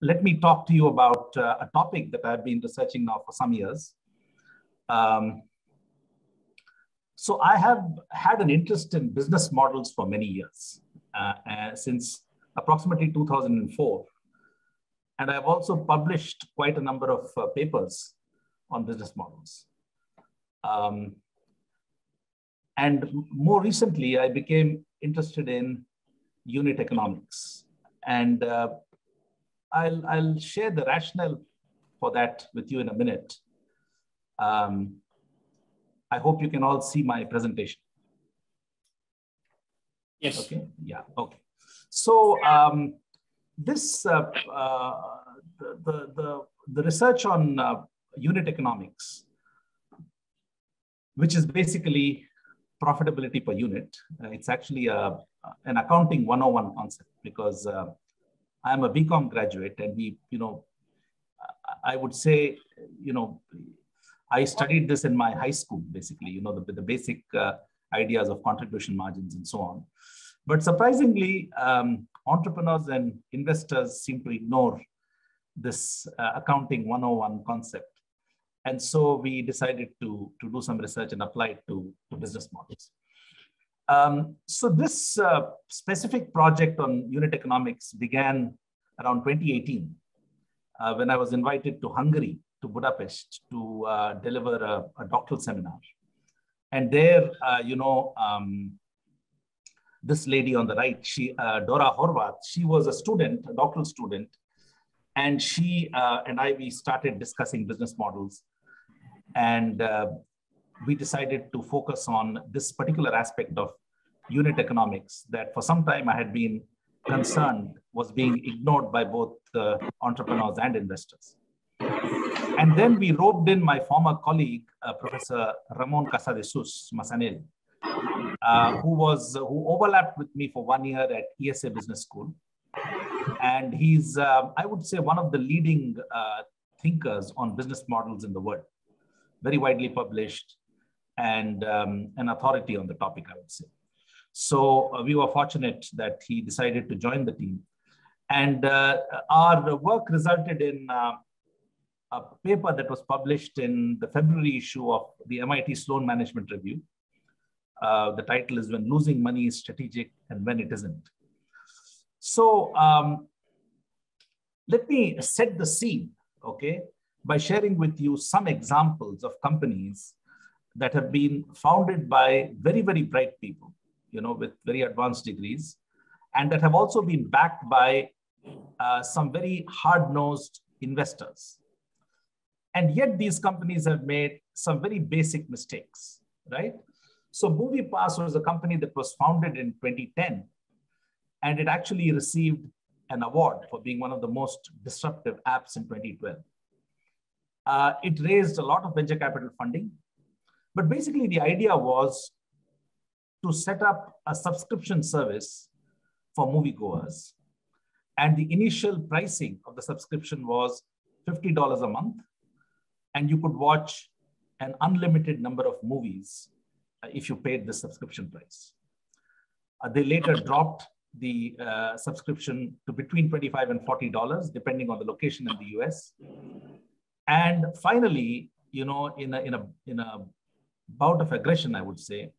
let me talk to you about uh, a topic that I've been researching now for some years. Um, so I have had an interest in business models for many years, uh, uh, since approximately 2004. And I've also published quite a number of uh, papers on business models. Um, and more recently, I became interested in unit economics. And uh, I'll, I'll share the rationale for that with you in a minute. Um, I hope you can all see my presentation. Yes. Okay. Yeah. Okay. So um, this uh, uh, the, the, the research on uh, unit economics, which is basically profitability per unit. Uh, it's actually a, an accounting 101 concept because uh, I'm a BCom graduate and we, you know, I would say, you know, I studied this in my high school, basically, you know, the, the basic uh, ideas of contribution margins and so on. But surprisingly, um, entrepreneurs and investors seem to ignore this uh, accounting 101 concept. And so we decided to, to do some research and apply it to, to business models. Um, so this uh, specific project on unit economics began around 2018 uh, when I was invited to Hungary, to Budapest, to uh, deliver a, a, doctoral seminar. And there, uh, you know, um, this lady on the right, she, uh, Dora Horvath, she was a student, a doctoral student, and she uh, and I, we started discussing business models. And we decided to focus on this particular aspect of unit economics that for some time I had been concerned was being ignored by both uh, entrepreneurs and investors. And then we roped in my former colleague, uh, Professor Ramon Casadesus Massanelli, uh, who was who overlapped with me for one year at IESE Business School. And he's, uh, I would say, one of the leading uh, thinkers on business models in the world, very widely published, and um, an authority on the topic, I would say. So uh, we were fortunate that he decided to join the team. And uh, our work resulted in uh, a paper that was published in the February issue of the MIT Sloan Management Review. Uh, the title is When Losing Money is Strategic and When It Isn't. So um, let me set the scene, okay, by sharing with you some examples of companies that have been founded by very, very bright people, you know, with very advanced degrees, and that have also been backed by uh, some very hard-nosed investors. And yet these companies have made some very basic mistakes, right? So MoviePass was a company that was founded in 2010, and it actually received an award for being one of the most disruptive apps in 2012. Uh, it raised a lot of venture capital funding, but basically, the idea was to set up a subscription service for moviegoers. And the initial pricing of the subscription was $50 a month. And you could watch an unlimited number of movies uh, if you paid the subscription price. Uh, they later dropped the uh, subscription to between 25 and $40, depending on the location in the US. And finally, you know, in a, in a, in a bout of aggression, I would say,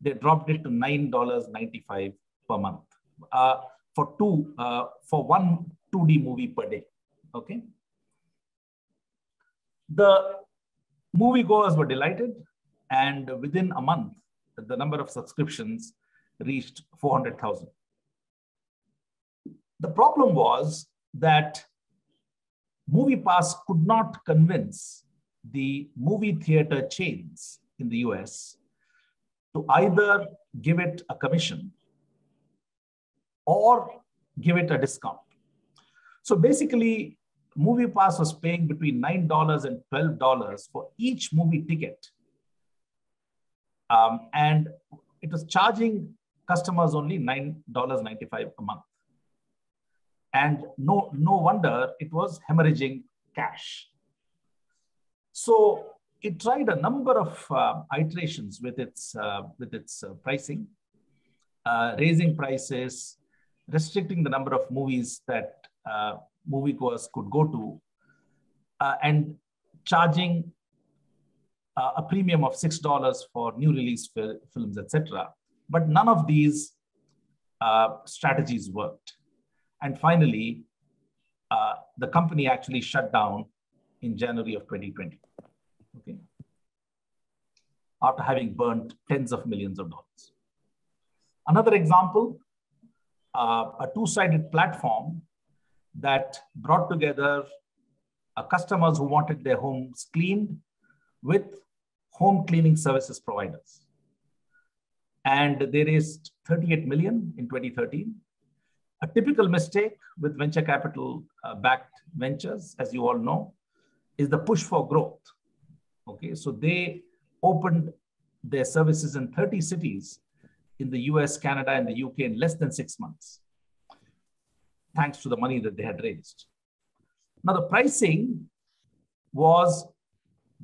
they dropped it to $9.95 per month uh, for two, uh, for one 2D movie per day, okay? The moviegoers were delighted and within a month, the number of subscriptions reached 400,000. The problem was that MoviePass could not convince the movie theater chains in the US to either give it a commission or give it a discount. So basically, MoviePass was paying between $9 and $12 for each movie ticket. Um, and it was charging customers only $9.95 a month. And no, no wonder it was hemorrhaging cash. So it tried a number of uh, iterations with its, uh, with its uh, pricing, uh, raising prices, restricting the number of movies that uh, moviegoers could go to and charging a premium of $6 for new release fil films, etc. But none of these strategies worked. And finally, the company actually shut down in January of 2020. Okay. After having burned tens of millions of dollars. Another example, uh, a two-sided platform that brought together uh, customers who wanted their homes cleaned with home cleaning services providers. And they raised 38 million in 2013. A typical mistake with venture capital uh, backed ventures, as you all know, is the push for growth. Okay, so they opened their services in 30 cities in the US, Canada, and the UK in less than six months, thanks to the money that they had raised. Now, the pricing was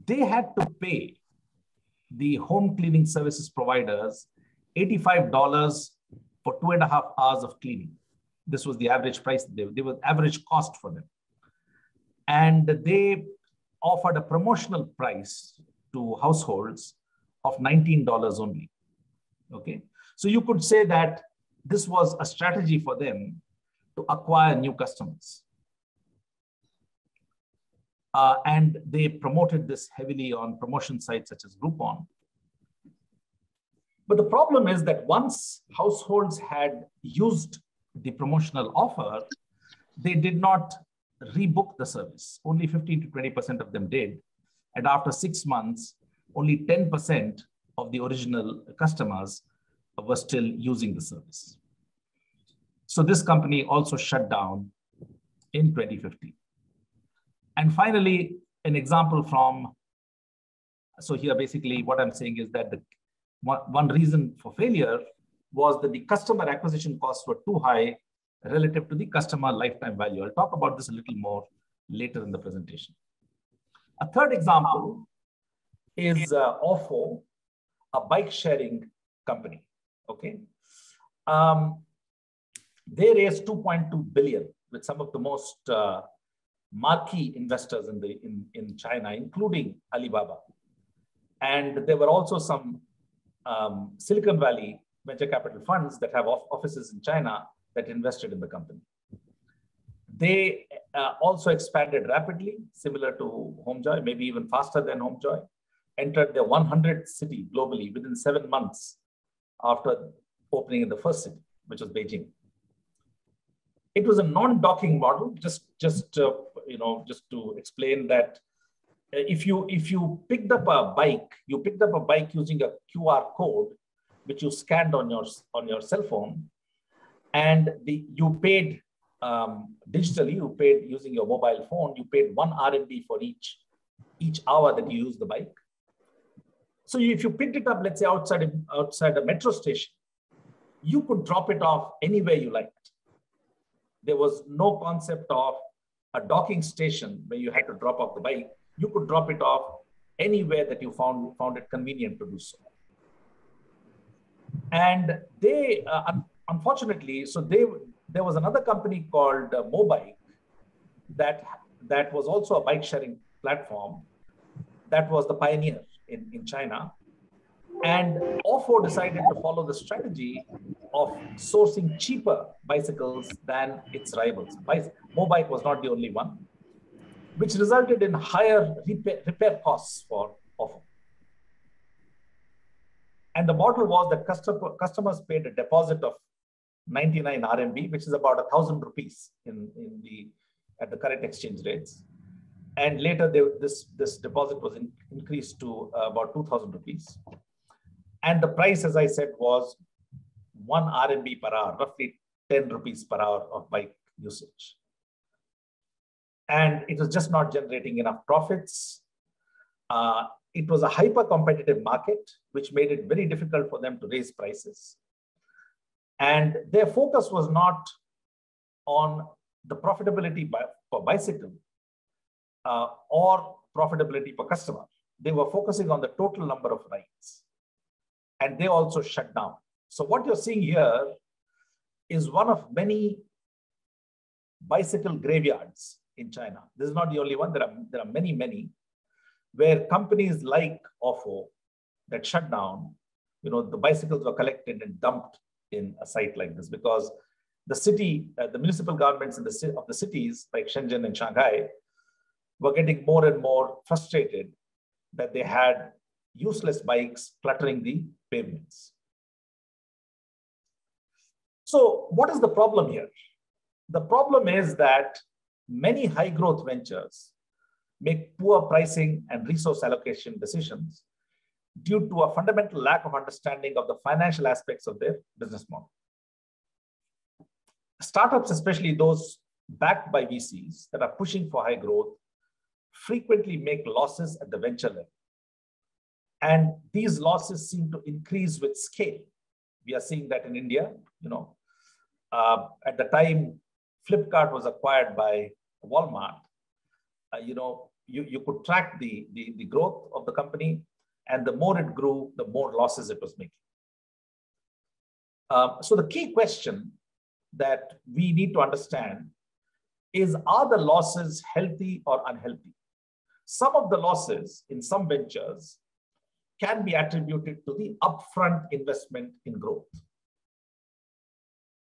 they had to pay the home cleaning services providers $85 for two and a half hours of cleaning. This was the average price. They, they were average cost for them. And they offered a promotional price to households of $19 only. Okay. So you could say that this was a strategy for them to acquire new customers. Uh, and they promoted this heavily on promotion sites such as Groupon. But the problem is that once households had used the promotional offer, they did not rebook the service. Only 15 to 20% of them did. And after six months, only 10% of the original customers were still using the service. So this company also shut down in 2015. And finally, an example from, so here basically what I'm saying is that the one, one reason for failure was that the customer acquisition costs were too high relative to the customer lifetime value. I'll talk about this a little more later in the presentation. A third example is uh, Ofo, a bike sharing company. Okay, um, they raised 2.2 billion with some of the most uh, marquee investors in, the, in, in China, including Alibaba. And there were also some um, Silicon Valley venture capital funds that have offices in China that invested in the company. They uh, also expanded rapidly, similar to HomeJoy, maybe even faster than HomeJoy, entered the 100th city globally within seven months after opening in the first city, which was Beijing. It was a non-docking model, just, just uh, you know, just to explain that uh, if you if you picked up a bike, you picked up a bike using a QR code, which you scanned on your on your cell phone, and the you paid um, digitally, you paid using your mobile phone, you paid one RMB for each each hour that you use the bike. So if you picked it up, let's say outside outside a metro station, you could drop it off anywhere you liked there was no concept of a docking station where you had to drop off the bike. You could drop it off anywhere that you found, found it convenient to do so. And they, uh, unfortunately, so they, there was another company called uh, Mobike that, that was also a bike sharing platform that was the pioneer in, in China. And Ofo decided to follow the strategy of sourcing cheaper bicycles than its rivals. Mobike was not the only one, which resulted in higher repair, repair costs for Ofo. And the model was that customer, customers paid a deposit of 99 RMB, which is about a thousand rupees in, in the at the current exchange rates. And later, they, this, this deposit was in, increased to uh, about 2,000 rupees. And the price, as I said, was one RMB per hour, roughly 10 rupees per hour of bike usage. And it was just not generating enough profits. Uh, it was a hyper competitive market, which made it very difficult for them to raise prices. And their focus was not on the profitability by, per bicycle uh, or profitability per customer. They were focusing on the total number of rides. And they also shut down so what you're seeing here is one of many bicycle graveyards in China. This is not the only one. There are, there are many, many, where companies like Ofo that shut down, you know, the bicycles were collected and dumped in a site like this because the city, uh, the municipal governments in the, of the cities like Shenzhen and Shanghai were getting more and more frustrated that they had useless bikes cluttering the pavements. So what is the problem here? The problem is that many high growth ventures make poor pricing and resource allocation decisions due to a fundamental lack of understanding of the financial aspects of their business model. Startups, especially those backed by VCs that are pushing for high growth, frequently make losses at the venture level. And these losses seem to increase with scale. We are seeing that in India, you know, uh, at the time Flipkart was acquired by Walmart, uh, you know, you, you could track the, the, the growth of the company and the more it grew, the more losses it was making. Uh, so the key question that we need to understand is, are the losses healthy or unhealthy? Some of the losses in some ventures can be attributed to the upfront investment in growth.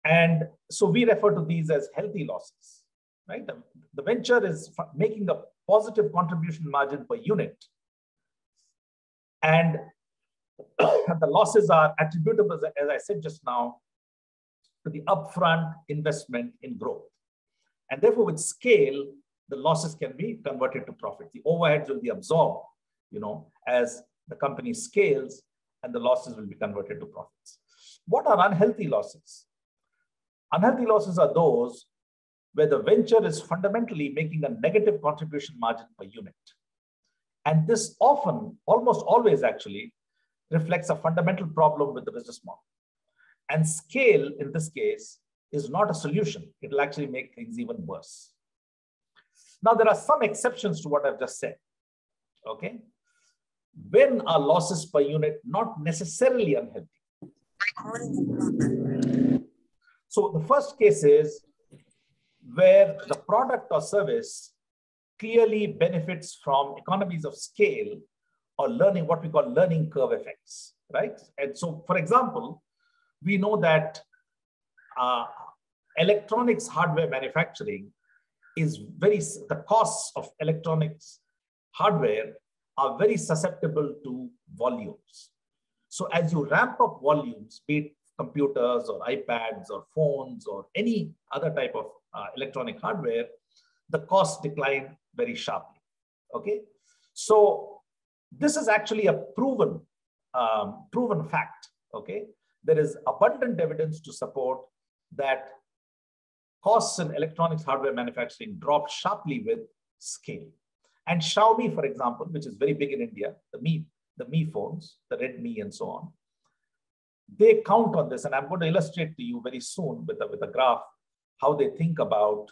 And so we refer to these as healthy losses, right? The, the venture is making a positive contribution margin per unit. And the losses are attributable, as I said just now, to the upfront investment in growth. And therefore, with scale, the losses can be converted to profit. The overheads will be absorbed, you know, as the company scales and the losses will be converted to profits. What are unhealthy losses? Unhealthy losses are those where the venture is fundamentally making a negative contribution margin per unit. And this often, almost always actually, reflects a fundamental problem with the business model. And scale, in this case, is not a solution. It'll actually make things even worse. Now, there are some exceptions to what I've just said. Okay? When are losses per unit not necessarily unhealthy? So the first case is where the product or service clearly benefits from economies of scale or learning, what we call learning curve effects, right? And so, for example, we know that uh, electronics hardware manufacturing is very, the costs of electronics hardware are very susceptible to volumes. So as you ramp up volumes, be it computers or iPads or phones or any other type of uh, electronic hardware, the costs decline very sharply. Okay, so this is actually a proven um, proven fact. Okay, there is abundant evidence to support that costs in electronics hardware manufacturing drop sharply with scale. And Xiaomi, for example, which is very big in India, the Mi, the Mi phones, the Redmi and so on, they count on this. And I'm going to illustrate to you very soon with a, with a graph how they think about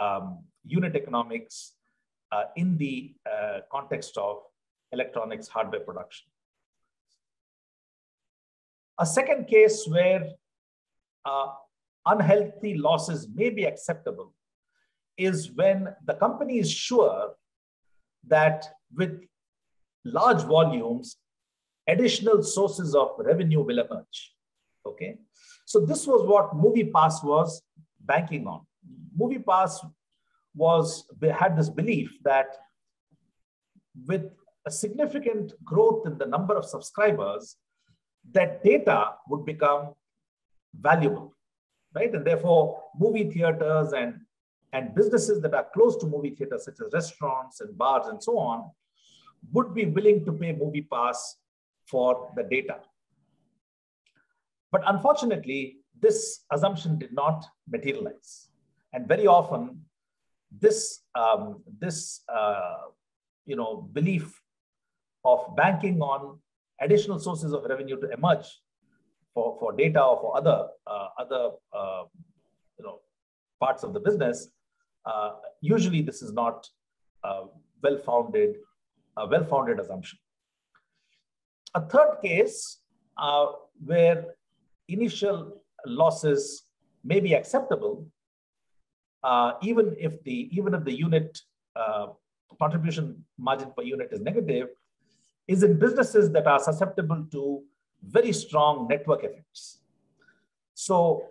um, unit economics uh, in the uh, context of electronics hardware production. A second case where uh, unhealthy losses may be acceptable is when the company is sure that with large volumes, additional sources of revenue will emerge. Okay. So this was what MoviePass was banking on. MoviePass was had this belief that with a significant growth in the number of subscribers, that data would become valuable, right? And therefore, movie theaters and and businesses that are close to movie theaters, such as restaurants and bars and so on, would be willing to pay MoviePass for the data. But unfortunately, this assumption did not materialize. And very often, this, um, this uh, you know, belief of banking on additional sources of revenue to emerge for, for data or for other, uh, other uh, you know, parts of the business uh, usually this is not well-founded, a well-founded assumption. A third case uh, where initial losses may be acceptable uh, even if the even if the unit uh, contribution margin per unit is negative, is in businesses that are susceptible to very strong network effects. So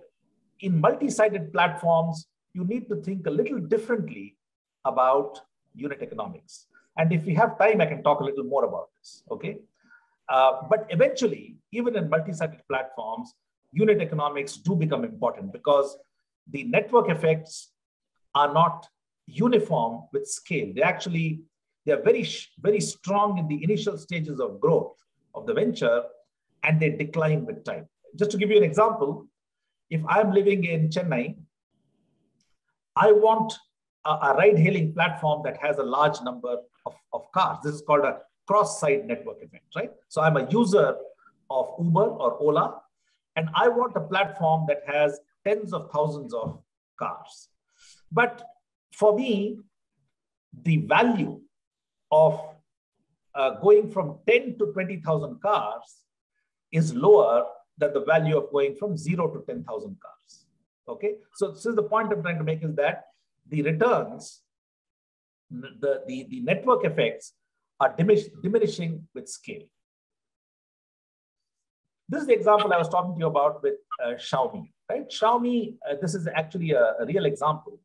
in multi-sided platforms, you need to think a little differently about unit economics. And if we have time, I can talk a little more about this, okay? Uh, but eventually, even in multi-sided platforms, unit economics do become important because the network effects are not uniform with scale. They actually, they're very, very strong in the initial stages of growth of the venture and they decline with time. Just to give you an example, if I'm living in Chennai, I want a, a ride hailing platform that has a large number of, of cars. This is called a cross-side network effect, right? So I'm a user of Uber or Ola, and I want a platform that has tens of thousands of cars. But for me, the value of uh, going from 10 to 20,000 cars is lower than the value of going from zero to 10,000 cars. Okay, so this is the point I'm trying to make is that the returns, the, the, the network effects are diminish, diminishing with scale. This is the example I was talking to you about with uh, Xiaomi, right? Xiaomi, uh, this is actually a, a real example.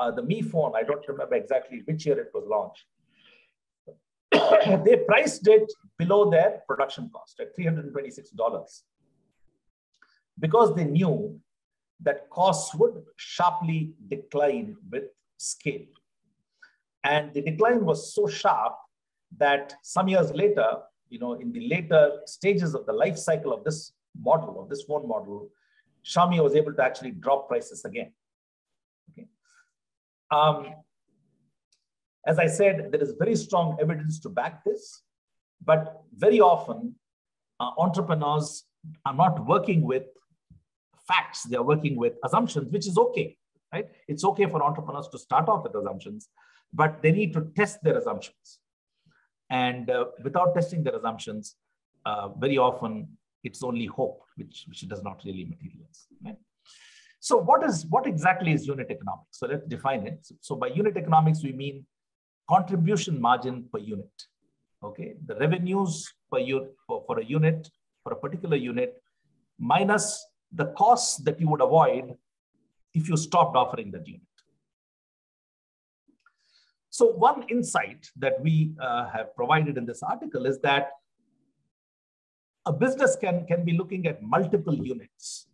Uh, the Mi phone, I don't remember exactly which year it was launched. they priced it below their production cost at $326 because they knew that costs would sharply decline with scale. And the decline was so sharp that some years later, you know, in the later stages of the life cycle of this model, of this phone model, Xiaomi was able to actually drop prices again. Um, as I said, there is very strong evidence to back this, but very often uh, entrepreneurs are not working with facts, they're working with assumptions, which is okay, right? It's okay for entrepreneurs to start off with assumptions, but they need to test their assumptions. And uh, without testing their assumptions, uh, very often it's only hope, which, which does not really materialize. Right? So what is what exactly is unit economics? So let's define it. So, so by unit economics, we mean contribution margin per unit. Okay, the revenues per unit for, for a unit for a particular unit minus the costs that you would avoid if you stopped offering that unit. So one insight that we uh, have provided in this article is that a business can, can be looking at multiple units.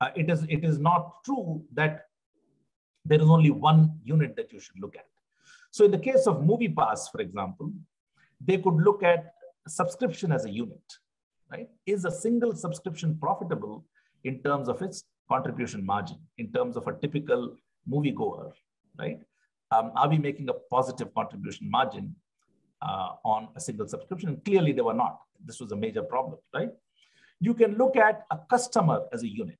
Uh, it, is, it is not true that there is only one unit that you should look at. So in the case of MoviePass, for example, they could look at subscription as a unit, right? Is a single subscription profitable in terms of its contribution margin, in terms of a typical moviegoer, right? Um, are we making a positive contribution margin uh, on a single subscription? Clearly they were not. This was a major problem, right? You can look at a customer as a unit,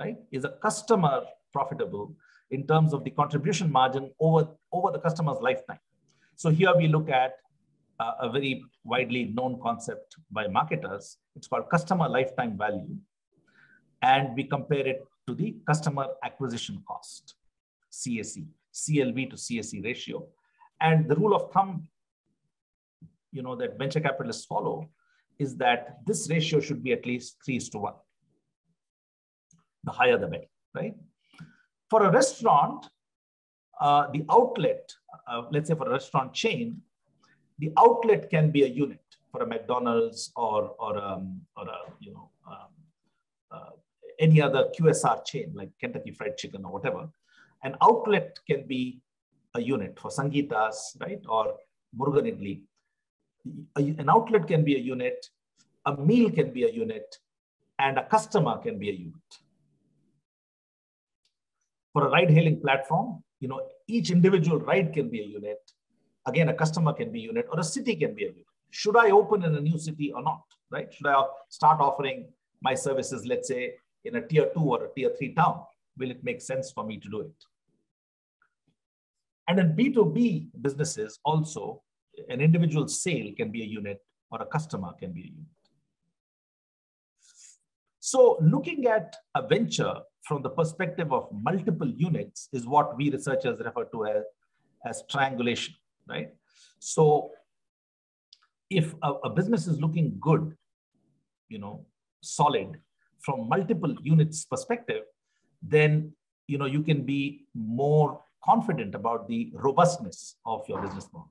right? Is a customer profitable in terms of the contribution margin over, over the customer's lifetime? So here we look at uh, a very widely known concept by marketers. It's called customer lifetime value. And we compare it to the customer acquisition cost, CAC, CLV to CAC ratio. And the rule of thumb, you know, that venture capitalists follow is that this ratio should be at least three to one. The higher the better, right? For a restaurant, uh, the outlet, uh, let's say for a restaurant chain, the outlet can be a unit for a McDonald's or or um, or a you know um, uh, any other QSR chain like Kentucky Fried Chicken or whatever. An outlet can be a unit for Sangeetas, right, or Murugan Idli. An outlet can be a unit, a meal can be a unit, and a customer can be a unit. For a ride-hailing platform, you know, each individual ride can be a unit, Again, a customer can be a unit or a city can be a unit. Should I open in a new city or not, right? Should I start offering my services, let's say, in a tier two or a tier three town? Will it make sense for me to do it? And in B2B businesses, also, an individual sale can be a unit or a customer can be a unit. So looking at a venture from the perspective of multiple units is what we researchers refer to as, as triangulation, right? So if a, a business is looking good, you know, solid from multiple units perspective, then you know you can be more confident about the robustness of your business model.